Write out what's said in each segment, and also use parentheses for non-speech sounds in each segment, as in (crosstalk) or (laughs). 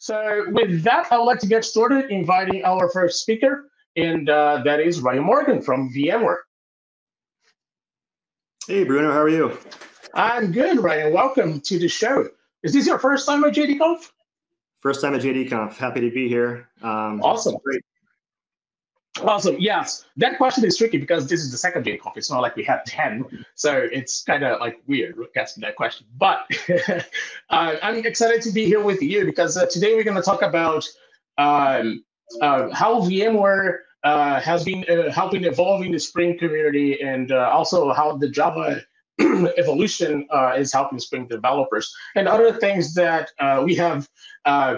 So with that, I would like to get started inviting our first speaker, and uh, that is Ryan Morgan from VMware. Hey, Bruno, how are you? I'm good, Ryan. Welcome to the show. Is this your first time at JDConf? First time at JDConf. Happy to be here. Um, awesome. Great. Awesome. Yes, that question is tricky because this is the second JDConf. It's not like we had 10. So it's kind of like weird asking that question. But (laughs) uh, I'm excited to be here with you because uh, today we're going to talk about um, uh, how VMware uh, has been uh, helping evolving the Spring community and uh, also how the Java (clears throat) evolution is helping Spring developers and other things that we have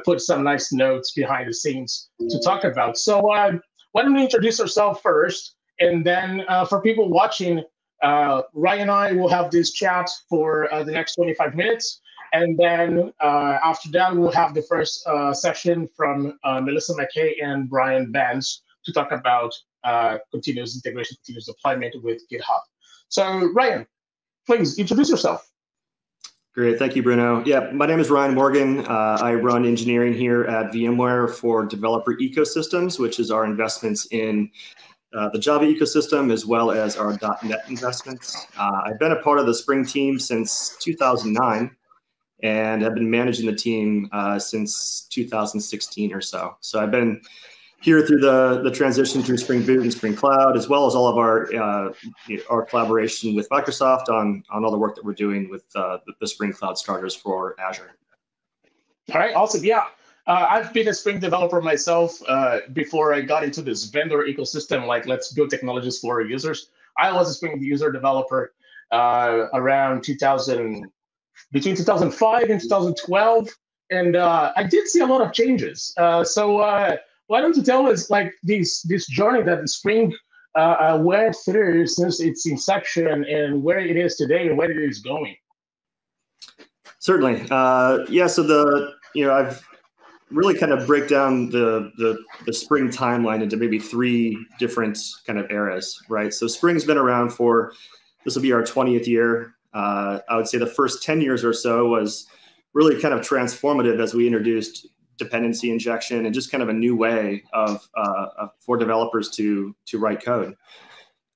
put some nice notes behind the scenes to talk about. So why don't we introduce ourselves first? And then uh, for people watching, uh, Ryan and I will have this chat for uh, the next 25 minutes. And then uh, after that, we'll have the first uh, session from uh, Melissa McKay and Brian Benz to talk about continuous integration, continuous deployment with GitHub. So Ryan, please introduce yourself. Great, thank you, Bruno. Yeah, my name is Ryan Morgan. Uh, I run engineering here at VMware for developer ecosystems, which is our investments in uh, the Java ecosystem as well as our .NET investments. Uh, I've been a part of the Spring team since 2009 and have been managing the team uh, since 2016 or so. So I've been here through the, the transition through Spring Boot and Spring Cloud, as well as all of our uh, our collaboration with Microsoft on on all the work that we're doing with uh, the, the, Spring Cloud starters for Azure. All right, awesome. Yeah, uh, I've been a Spring developer myself uh, before I got into this vendor ecosystem. Like, let's build technologies for our users. I was a Spring user developer uh, around 2000, between 2005 and 2012, and uh, I did see a lot of changes. so why don't you tell us like this this journey that the Spring uh, uh, went through since its inception and where it is today and where it is going? Certainly, uh, yeah. So the you know I've really kind of break down the, the the Spring timeline into maybe three different kind of eras, right? So Spring's been around for this will be our 20th year. Uh, I would say the first 10 years or so was really kind of transformative as we introduced dependency injection and just kind of a new way of, uh, for developers to to write code.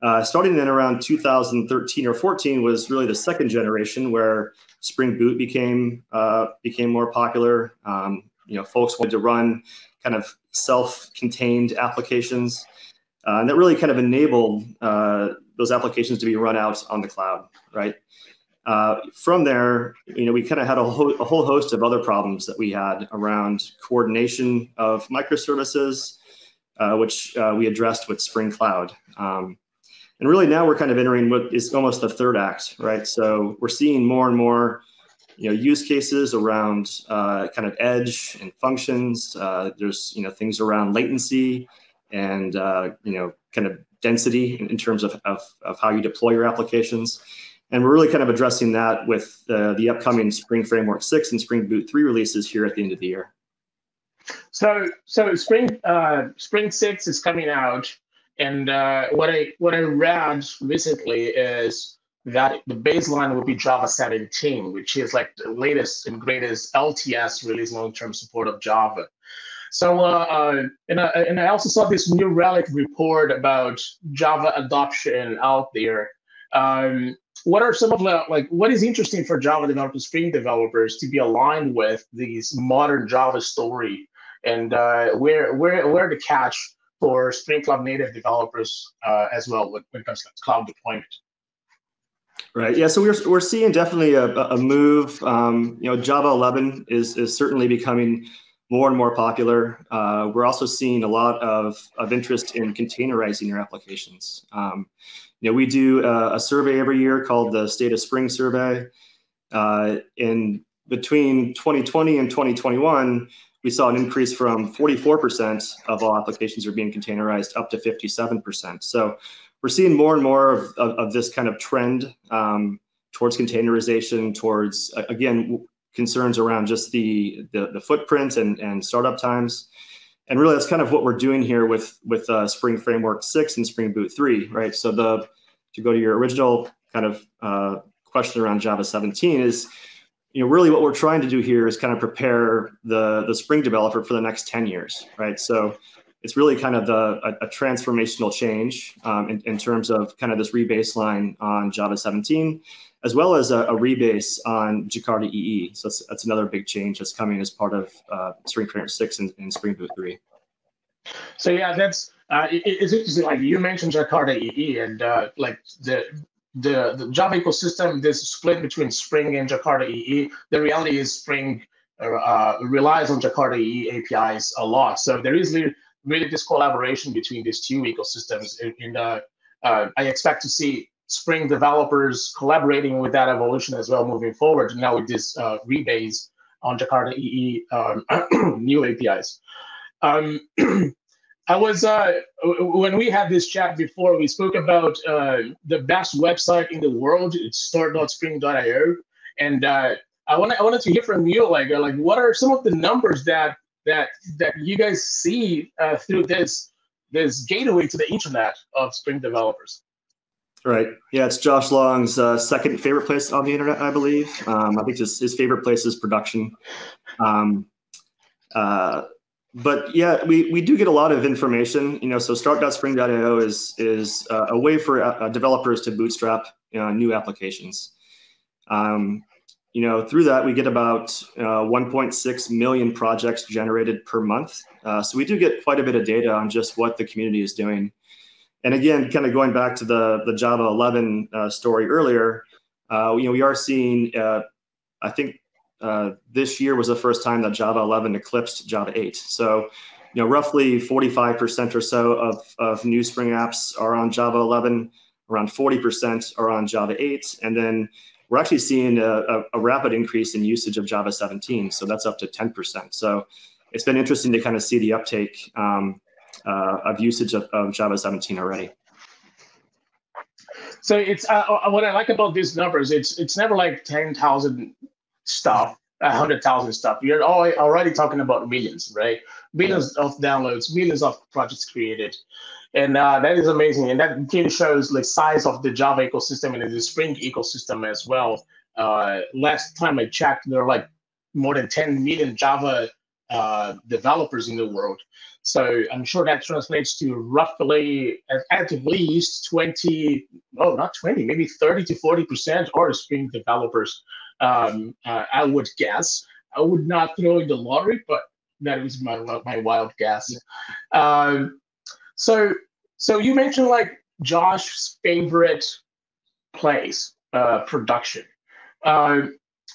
Uh, starting in around 2013 or 14 was really the second generation where Spring Boot became uh, became more popular. Um, you know, folks wanted to run kind of self-contained applications, uh, and that really kind of enabled uh, those applications to be run out on the cloud, right? Uh, from there, you know, we kind of had a, ho- a, whole host of other problems that we had around coordination of microservices, uh, which uh, we addressed with Spring Cloud. Um, and really now we're kind of entering what is almost the third act, right? So we're seeing more and more, you know, use cases around uh, kind of edge and functions. Uh, there's, you know, things around latency and, uh, you know, kind of density in, in terms of, of, of how you deploy your applications. And we're really kind of addressing that with uh, the upcoming Spring Framework 6 and Spring Boot 3 releases here at the end of the year. So, so Spring uh, Spring 6 is coming out, and uh, what I what I read recently is that the baseline will be Java 17, which is like the latest and greatest LTS release long-term support of Java. So, uh, uh, and, I, and I also saw this New Relic report about Java adoption out there. Um, what are some of the like what is interesting for Java developers, Spring developers to be aligned with these modern Java story, and uh, where where where the catch for Spring Cloud native developers uh, as well when, when it comes to cloud deployment. Right. Yeah. So we're we're seeing definitely a, a move. Um, you know, Java 11 is is certainly becoming more and more popular. Uh, we're also seeing a lot of of interest in containerizing your applications. Um, you know, we do a, a, survey every year called the State of Spring Survey. Uh, in between 2020 and 2021, we saw an increase from 44% of all applications are being containerized up to 57%. So we're seeing more and more of, of, of this kind of trend um, towards containerization, towards, again, concerns around just the, the, the footprint and, and startup times and really that's kind of what we're doing here with with uh, Spring Framework six and Spring Boot three, right? So the to go to your original kind of uh, question around Java 17 is, you know, really what we're trying to do here is kind of prepare the the Spring developer for the next 10 years, right? So it's really kind of a, a transformational change um, in, in, terms of kind of this rebaseline on Java 17, as well as a, a rebase on Jakarta EE. So that's, that's, another big change that's coming as part of uh, Spring Framework 6 and, and Spring Boot 3. So yeah, that's uh, it, it's interesting. Like you mentioned Jakarta EE, and uh, like the the, the Java ecosystem, this split between Spring and Jakarta EE. The reality is Spring uh, relies on Jakarta EE APIs a lot. So there is really this collaboration between these two ecosystems. And uh, uh, I expect to see Spring developers collaborating with that evolution as well moving forward. Now with this uh, rebase on Jakarta EE um, (clears throat) new APIs. Um, (clears throat) I was uh, when we had this chat before. We spoke about uh, the best website in the world. It's start.spring.io, and uh, I wanted I wanted to hear from you. Like, like what are some of the numbers that that that you guys see uh, through this this gateway to the internet of Spring developers. Right. Yeah, it's Josh Long's uh, second favorite place on the internet, I believe. Um, I think his, his favorite place is production. Um, uh, but yeah, we, we do get a lot of information. You know, so start.spring.io is is uh, a way for uh, developers to bootstrap know, new applications. Um, you know, through that we get about uh, 1.6 million projects generated per month. Uh, so we do get quite a bit of data on just what the community is doing. And again, kind of going back to the the Java 11 uh, story earlier, uh, you know, we are seeing. Uh, I think uh, this year was the first time that Java 11 eclipsed Java 8. So, you know, roughly 45% or so of, of new Spring apps are on Java 11. Around 40% are on Java 8, and then we're actually seeing a, a, a, rapid increase in usage of Java 17. So that's up to 10%. So it's been interesting to kind of see the uptake um, uh, of usage of, of, Java 17 already. So it's uh, uh what I like about these numbers. It's it's never like 10,000 stuff, 100,000 stuff. You're already talking about millions, right? Millions of downloads, millions of projects created and uh, that is amazing. And that really shows like size of the Java ecosystem and the Spring ecosystem as well. Uh, last time I checked, there are like more than 10 million Java uh, developers in the world. So I'm sure that translates to roughly at, least 20, oh, not 20, maybe 30 to 40% are Spring developers. Um, uh, I would guess. I would not throw in the lottery, but that is my my wild guess. Um, so so you mentioned like Josh's favorite place, uh, production. Uh,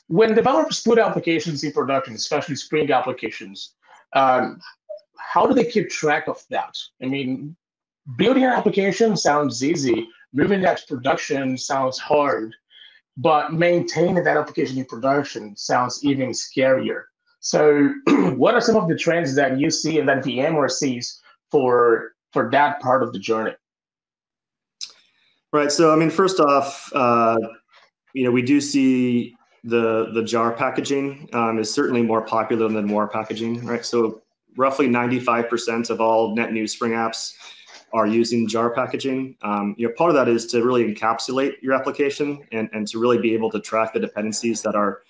when developers put applications in production, especially Spring applications, um, how do they keep track of that? I mean, building an application sounds easy, moving that to production sounds hard, but maintaining that application in production sounds even scarier. So, (clears throat) what are some of the trends that you see and that VMware sees for for that part of the journey? Right. So, I mean, first off, uh, you know, we do see the the jar packaging um, is certainly more popular than war packaging, right? So, roughly 95% of all net new Spring apps are using jar packaging. Um, you know, part of that is to really encapsulate your application and, and to really be able to track the dependencies that are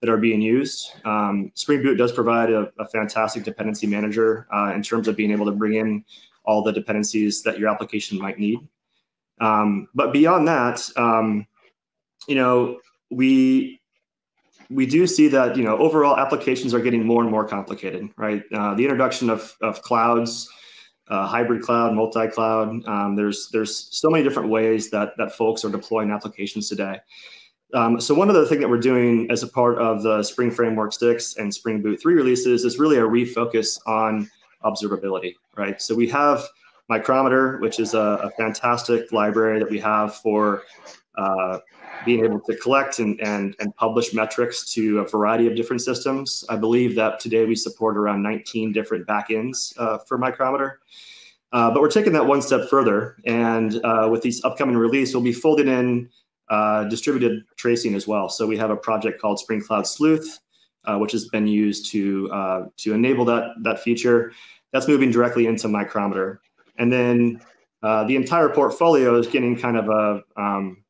that are being used. Um, Spring Boot does provide a, a fantastic dependency manager uh, in terms of being able to bring in all the dependencies that your application might need. Um, but beyond that, um, you know, we we do see that you know overall applications are getting more and more complicated, right? Uh, the introduction of of clouds, uh, hybrid cloud, multi-cloud. Um, there's there's so many different ways that that folks are deploying applications today. Um, so one other thing that we're doing as a part of the Spring Framework 6 and Spring Boot 3 releases is really a refocus on observability, right? So we have Micrometer, which is a, a fantastic library that we have for uh, being able to collect and, and, and publish metrics to a variety of different systems. I believe that today we support around 19 different backends uh, for Micrometer. Uh, but we're taking that one step further. And uh, with these upcoming release, we'll be folding in uh, distributed tracing as well. So we have a project called Spring Cloud Sleuth, uh, which has been used to uh, to enable that that feature. That's moving directly into Micrometer, and then the entire portfolio is getting kind of a um,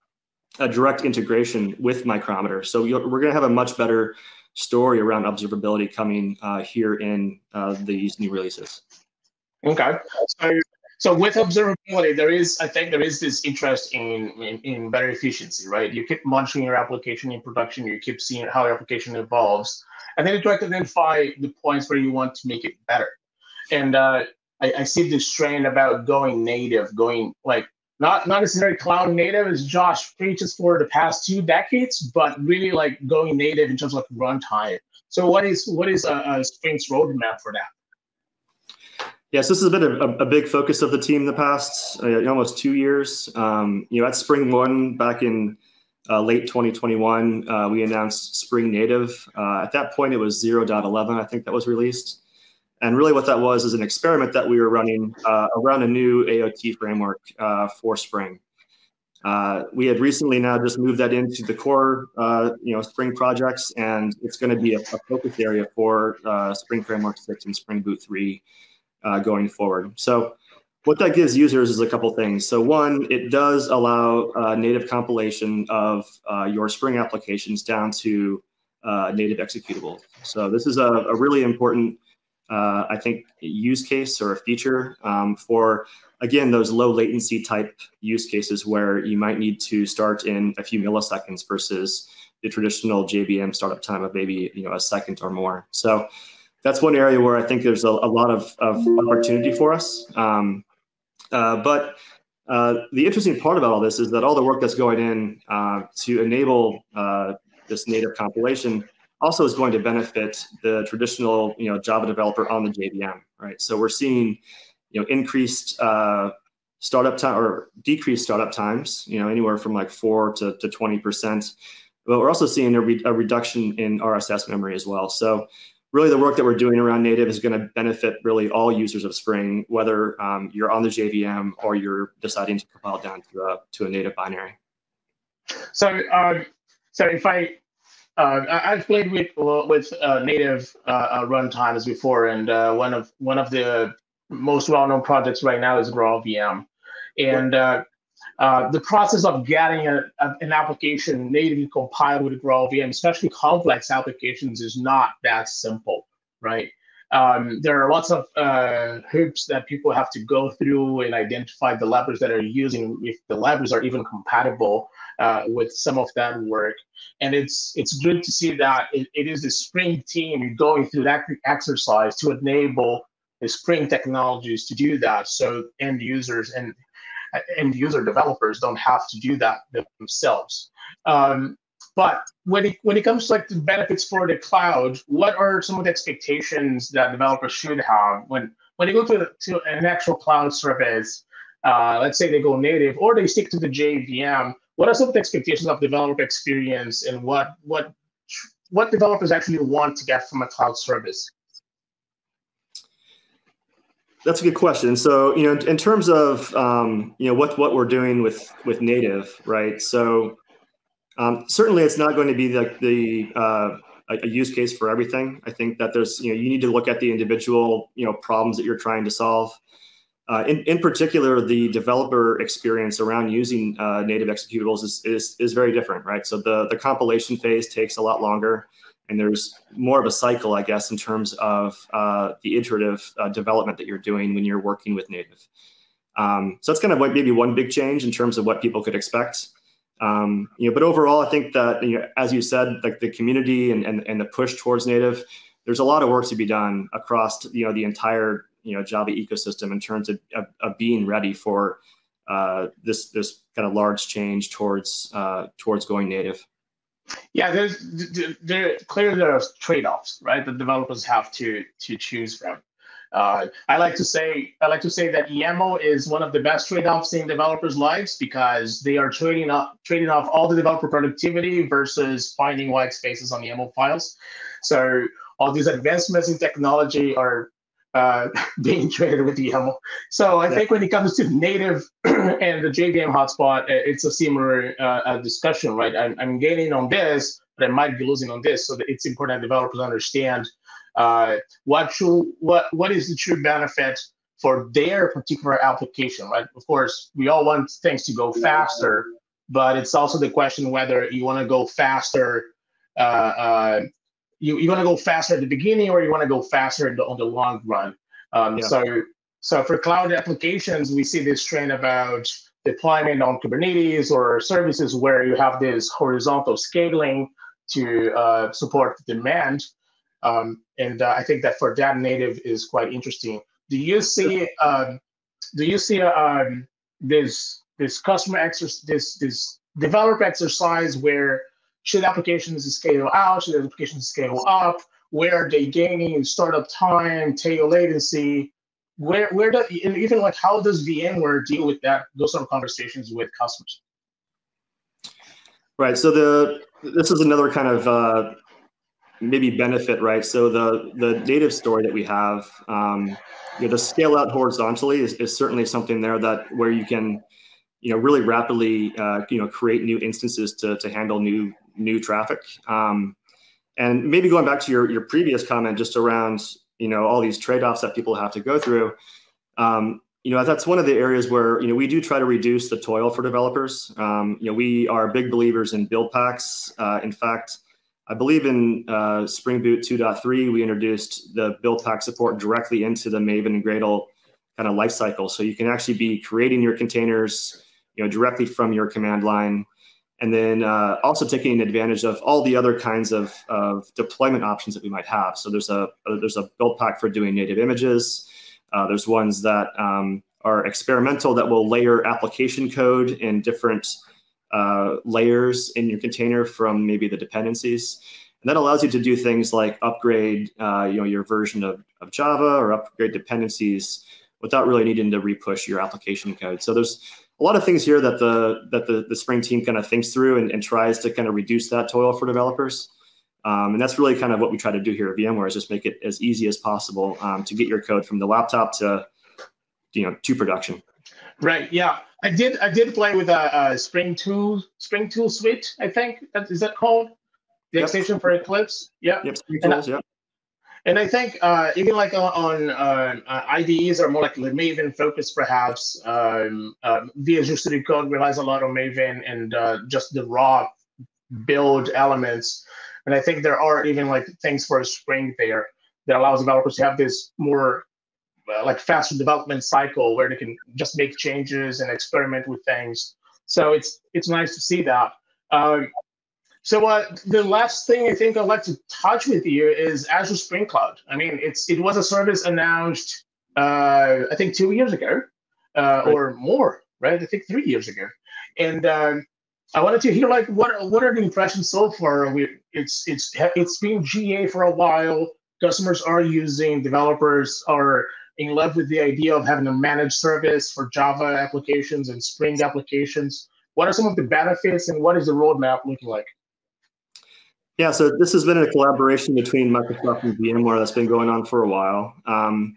a direct integration with Micrometer. So we're going to have a much better story around observability coming uh, here in uh, these new releases. Okay. So, so with observability, there is, I think there is this interest in, in, in better efficiency, right? You keep monitoring your application in production, you keep seeing how your application evolves, and then you try to identify the points where you want to make it better. And uh, I, I see this trend about going native, going like not not necessarily cloud native as Josh preaches for the past two decades, but really like going native in terms of runtime. So what is what is a, a Spring's roadmap for that? Yes, this has been a, a, big focus of the team the past uh, almost two years. Um, you know, at Spring One back in uh, late 2021, uh, we announced Spring Native. Uh, at that point, it was 0.11, I think that was released. And really, what that was is an experiment that we were running uh, around a new AOT framework uh, for Spring. Uh, we had recently now just moved that into the core, uh, you know, Spring projects, and it's going to be a, a, focus area for uh, Spring Framework 6 and Spring Boot 3 uh, going forward. So what that gives users is a couple things. So one, it does allow native compilation of your Spring applications down to native executable. So this is a, a really important uh, I think, use case or a feature um, for, again, those low latency type use cases where you might need to start in a few milliseconds versus the traditional JVM startup time of maybe you know a second or more. So that's one area where I think there's a, a lot of, of, opportunity for us. Um, uh, but uh, the interesting part about all this is that all the work that's going in uh, to enable uh, this native compilation also is going to benefit the traditional you know Java developer on the JVM, right? So we're seeing you know increased uh, startup time or decreased startup times, you know anywhere from like four to to twenty percent. But we're also seeing a, re- a reduction in RSS memory as well. So really the work that we're doing around native is going to benefit really all users of Spring, whether um, you're on the JVM or you're deciding to compile down to a, to a native binary. So, um, so if I uh, I've played with with uh, native uh, uh, runtimes before, and uh, one of one of the most well-known projects right now is GraalVM, and uh, the process of getting a, a, an application natively compiled with GraalVM, especially complex applications, is not that simple, right? Um, there are lots of hoops that people have to go through and identify the libraries that are using, if the libraries are even compatible with some of that work. And it's it's good to see that it, it is the Spring team going through that exercise to enable the Spring technologies to do that, so end users and end user developers don't have to do that themselves. Um, but when it when it comes to like the benefits for the cloud, what are some of the expectations that developers should have when when they go to, to an actual cloud service? Uh, let's say they go native or they stick to the JVM what are some of the expectations of developer experience and what what what developers actually want to get from a cloud service? That's a good question. So, you know, in terms of um, you know what what we're doing with with native, right? So, um, certainly, it's not going to be like the uh, a, use case for everything. I think that there's you know you need to look at the individual you know problems that you're trying to solve. Uh, in, in particular, the developer experience around using uh, native executables is, is, is very different, right? So the, the compilation phase takes a lot longer, and there's more of a cycle, I guess, in terms of uh, the iterative uh, development that you're doing when you're working with native. Um, so that's kind of maybe one big change in terms of what people could expect. Um, you know, but overall, I think that you know, as you said, like the community and, and, and the push towards native, there's a lot of work to be done across you know the entire you know Java ecosystem in terms of, of, of being ready for uh, this this kind of large change towards uh, towards going native. Yeah, there's there clearly there are trade-offs, right? That developers have to to choose from. Uh, I like to say I like to say that YAML is one of the best trade-offs in developers' lives because they are trading off trading off all the developer productivity versus finding white spaces on YAML files. So all these advancements in technology are uh, (laughs) being traded with the YAML. So I yeah. think when it comes to native (clears throat) and the JVM hotspot, it's a similar uh, discussion, right? I'm, I'm, gaining on this, but I might be losing on this. So it's important that developers understand uh, what true, what what is the true benefit for their particular application, right? Of course, we all want things to go faster, but it's also the question whether you want to go faster. Uh, uh, you you want to go faster at the beginning, or you want to go faster the, on the long run. Um, yeah. So so for cloud applications, we see this trend about deployment on Kubernetes or services where you have this horizontal scaling to uh, support demand. Um, and uh, I think that for that native is quite interesting. Do you see um, do you see um, this this customer exercise this this developer exercise where should applications scale out, should applications scale up? Where are they gaining startup time, tail latency? Where where does even like how does VMware deal with that those sort of conversations with customers? Right. So the this is another kind of uh, maybe benefit, right? So the the native story that we have, um, you know, the scale out horizontally is, is certainly something there that where you can, you know, really rapidly, uh, you know, create new instances to to handle new new traffic. Um, and maybe going back to your your previous comment, just around you know all these trade offs that people have to go through. Um, you know that's one of the areas where you know we do try to reduce the toil for developers. Um, you know we are big believers in build packs. Uh, in fact, I believe in uh, Spring Boot 2.3, we introduced the build pack support directly into the Maven and Gradle kind of lifecycle. So you can actually be creating your containers, you know, directly from your command line, and then uh, also taking advantage of all the other kinds of, of deployment options that we might have. So there's a there's a build pack for doing native images. Uh, there's ones that um, are experimental that will layer application code in different uh, layers in your container from maybe the dependencies. And that allows you to do things like upgrade, uh, you know, your version of, of Java or upgrade dependencies without really needing to repush your application code. So there's a lot of things here that the that the, the Spring team kind of thinks through and, and tries to kind of reduce that toil for developers. Um, and that's really kind of what we try to do here at VMware is just make it as easy as possible um, to get your code from the laptop to you know to production. Right. Yeah. I did. I did play with a, a Spring Tool Spring Tool Suite. I think that is that called the yep. extension for Eclipse. Yeah. Yep. Spring Tools. yeah. And I think uh, even like on, on uh, uh IDEs are more like Maven focused, perhaps. Um, uh, Studio Code relies a lot on Maven and uh, just the raw build elements. And I think there are even like things for a Spring there that allows developers to have this more uh, like faster development cycle where they can just make changes and experiment with things. So it's it's nice to see that. Um, so uh, the last thing I think I'd like to touch with you is Azure Spring Cloud. I mean, it's it was a service announced uh, I think two years ago uh, right. or more, right? I think three years ago, and um, I wanted to hear like what what are the impressions so far? We, it's it's it's been GA for a while. Customers are using, developers are in love with the idea of having a managed service for Java applications and Spring applications. What are some of the benefits and what is the roadmap looking like? Yeah, so this has been a collaboration between Microsoft and VMware that's been going on for a while. Um,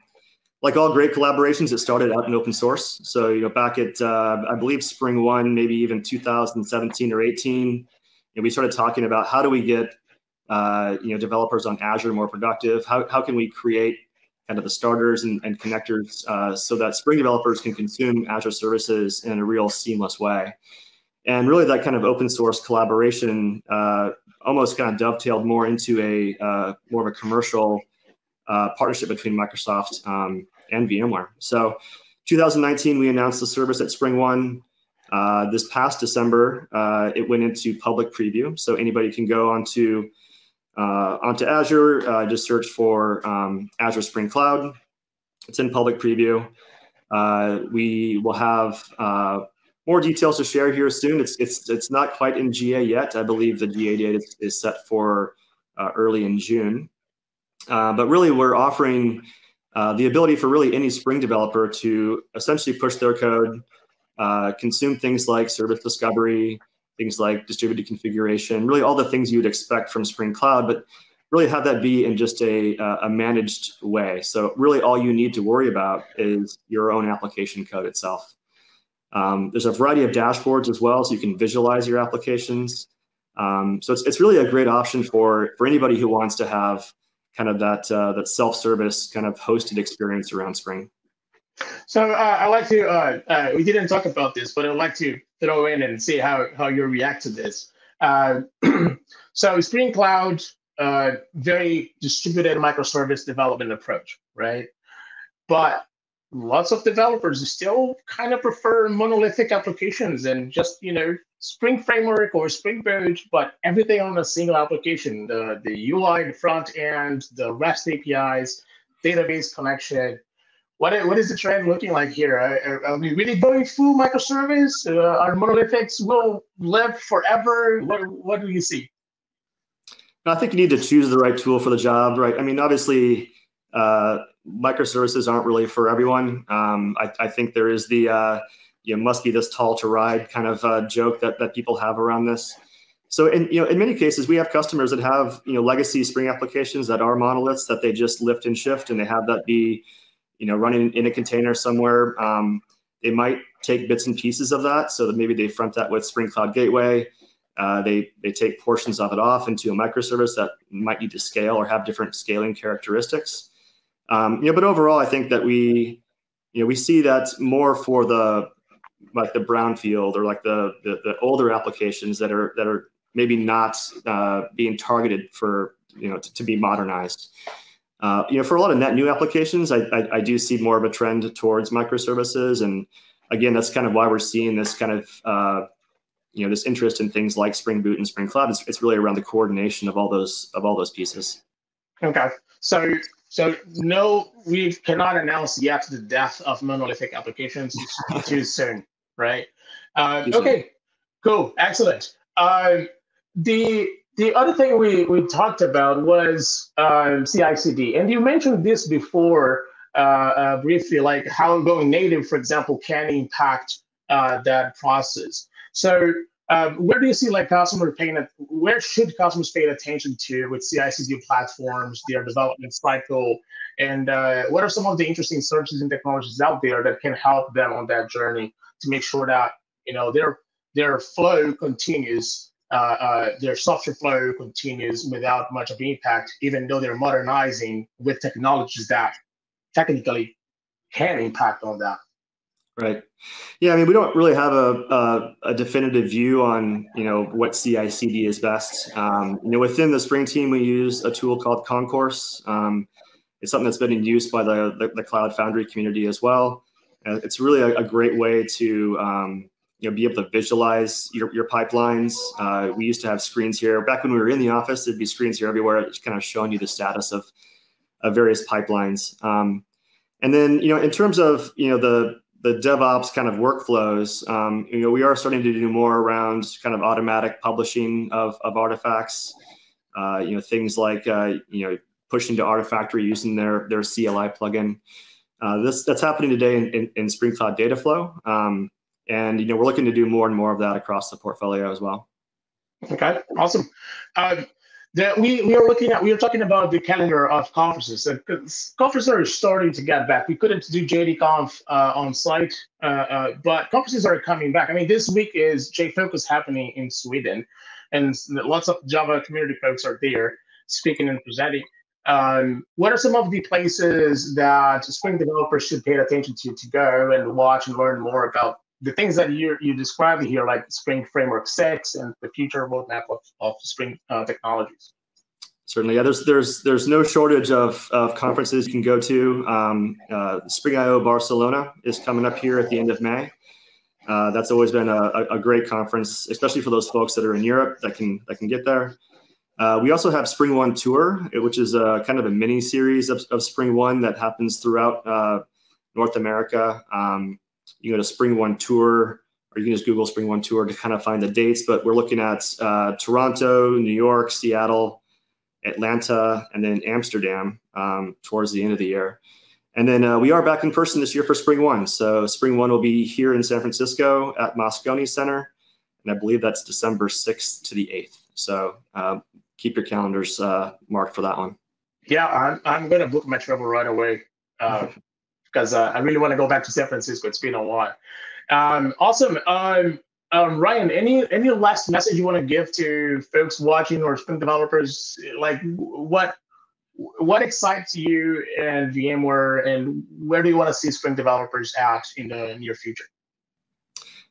like all great collaborations, it started out in open source. So you know, back at uh, I believe Spring One, maybe even 2017 or 18, and we started talking about how do we get uh, you know developers on Azure more productive? How how can we create kind of the starters and, and connectors uh, so that Spring developers can consume Azure services in a real seamless way. And really, that kind of open source collaboration uh, almost kind of dovetailed more into a uh, more of a commercial uh, partnership between Microsoft um, and VMware. So, 2019, we announced the service at Spring One. Uh, this past December, uh, it went into public preview, so anybody can go onto uh, onto Azure. Uh, just search for um, Azure Spring Cloud. It's in public preview. We will have more details to share here soon. It's it's it's not quite in GA yet. I believe the GA date is, is set for uh, early in June. Uh, but really, we're offering the ability for really any Spring developer to essentially push their code, consume things like service discovery, things like distributed configuration, really all the things you would expect from Spring Cloud, but really have that be in just a, a managed way. So really all you need to worry about is your own application code itself. Um, there's a variety of dashboards as well, so you can visualize your applications. Um, so it's, it's really a great option for, for anybody who wants to have kind of that, uh, that self-service kind of hosted experience around Spring. So uh, I like to, uh, uh, we didn't talk about this, but I'd like to throw in and see how how you react to this. Uh, (clears throat) so Spring Cloud, uh, very distributed microservice development approach, right? But lots of developers still kind of prefer monolithic applications and just you know Spring Framework or Spring Boot, but everything on a single application. The the UI, the front end, the REST APIs, database connection. What, what is the trend looking like here? Are, are we really going full microservice? Uh, our monolithics will live forever? What, what do you see? I think you need to choose the right tool for the job, right? I mean, obviously, uh, microservices aren't really for everyone. Um, I, I, think there is the uh, you know, must be this tall to ride kind of uh, joke that, that people have around this. So in you know in many cases we have customers that have you know legacy Spring applications that are monoliths that they just lift and shift and they have that be you know running in a container somewhere. Um, they might take bits and pieces of that so that maybe they front that with Spring Cloud Gateway. Uh, they they take portions of it off into a microservice that might need to scale or have different scaling characteristics. Um, you know, but overall, I think that we you know we see that more for the like the brownfield or like the, the, the older applications that are that are maybe not uh, being targeted for you know to, to be modernized. Uh, you know, for a lot of net new applications, I, I, I, do see more of a trend towards microservices, and again, that's kind of why we're seeing this kind of uh, you know this interest in things like Spring Boot and Spring Cloud. It's, it's really around the coordination of all those of all those pieces. Okay, so so no, we cannot announce yet the death of monolithic applications (laughs) too soon right? Uh, okay, cool, excellent. Uh, the the other thing we, we talked about was um, CI/CD, and you mentioned this before uh, uh, briefly, like how going native, for example, can impact uh, that process. So, um, where do you see like customer paying? Where should customers pay attention to with CI/CD platforms, their development cycle, and uh, what are some of the interesting services and technologies out there that can help them on that journey? to make sure that you know their their flow continues, uh, uh, their software flow continues without much of an impact, even though they're modernizing with technologies that technically can impact on that. Right. Yeah. I mean, we don't really have a, a, a definitive view on, you know, what CI/CD is best. Um, you know, within the Spring team, we use a tool called Concourse. Um, it's something that's been in use by the, the, the Cloud Foundry community as well. Uh, it's really a, a, great way to um, you know be able to visualize your, your pipelines. Uh, we used to have screens here back when we were in the office. There'd be screens here everywhere, it's kind of showing you the status of, of various pipelines. Um, and then you know in terms of you know the the DevOps kind of workflows, um, you know, we are starting to do more around kind of automatic publishing of, of artifacts. Uh, you know, things like uh, you know pushing to Artifactory using their their CLI plugin. Uh, this that's happening today in, in, in Spring Cloud Dataflow, um, and you know we're looking to do more and more of that across the portfolio as well. Okay, awesome. Uh, that we we are looking at we are talking about the calendar of conferences. And conferences are starting to get back. We couldn't do JDConf uh, on site, uh, uh, but conferences are coming back. I mean, this week is Jfokus happening in Sweden, and lots of Java community folks are there speaking and presenting. Um, what are some of the places that Spring developers should pay attention to to go and watch and learn more about the things that you you described here, like Spring Framework 6 and the future roadmap of, of Spring uh, technologies? Certainly, yeah. There's there's there's no shortage of, of conferences you can go to. Um, uh, Spring IO Barcelona is coming up here at the end of May. Uh, that's always been a, a, great conference, especially for those folks that are in Europe that can that can get there. Uh, we also have Spring One Tour, which is a kind of a mini series of, of Spring One that happens throughout uh, North America. Um, you go to Spring One Tour, or you can just Google Spring One Tour to kind of find the dates. But we're looking at uh, Toronto, New York, Seattle, Atlanta, and then Amsterdam um, towards the end of the year. And then uh, we are back in person this year for Spring One. So Spring One will be here in San Francisco at Moscone Center, and I believe that's December 6th to the 8th. So um, keep your calendars uh, marked for that one. Yeah, I'm, I'm going to book my travel right away uh, because uh, I really want to go back to San Francisco. It's been a while. Um, awesome. Um, um, Ryan, any any last message you want to give to folks watching or Spring developers? Like, what what excites you and VMware, and where do you want to see Spring developers at in the near future?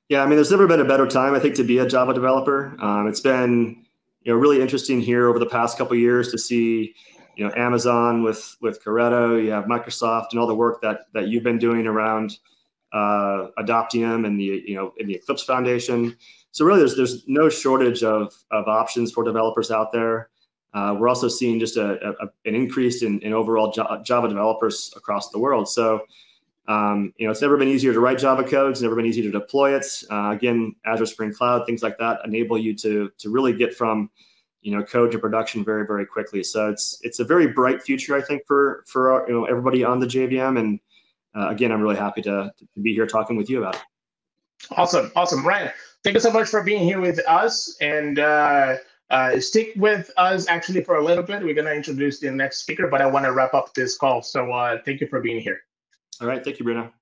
Yeah, I mean, there's never been a better time, I think, to be a Java developer. Um, it's been, you know, really interesting here over the past couple years to see, you know, Amazon with with Corretto, you have Microsoft, and all the work that that you've been doing around uh, Adoptium and the you know in the Eclipse Foundation. So really, there's there's no shortage of of options for developers out there. Uh, we're also seeing just a, a an increase in, in overall Java developers across the world. So um, you know, it's never been easier to write Java code. It's never been easier to deploy it. Uh, again, Azure Spring Cloud, things like that enable you to to really get from you know code to production very very quickly. So it's it's a very bright future, I think, for for you know everybody on the JVM. And uh, again, I'm really happy to, to be here talking with you about it. Awesome, awesome, Ryan. Thank you so much for being here with us and. Uh, uh, stick with us actually for a little bit. We're going to introduce the next speaker, but I want to wrap up this call. So uh, thank you for being here. All right. Thank you, Bruno.